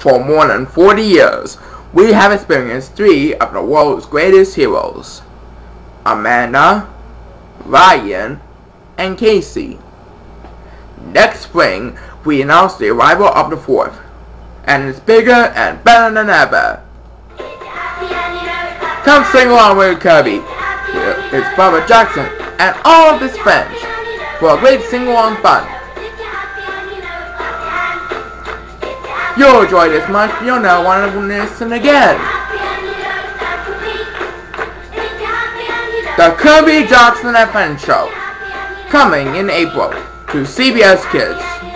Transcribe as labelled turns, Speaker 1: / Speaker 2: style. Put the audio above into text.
Speaker 1: For more than 40 years, we have experienced three of the world's greatest heroes. Amanda, Ryan, and Casey. Next spring, we announce the arrival of the fourth, and it's bigger and better than ever. Come sing along with Kirby, It's Barbara Jackson, and all of his friends for a great sing-along fun. You'll enjoy this much, you'll not want to listen again. The Kirby Jackson Friends Show, coming in April to CBS Kids.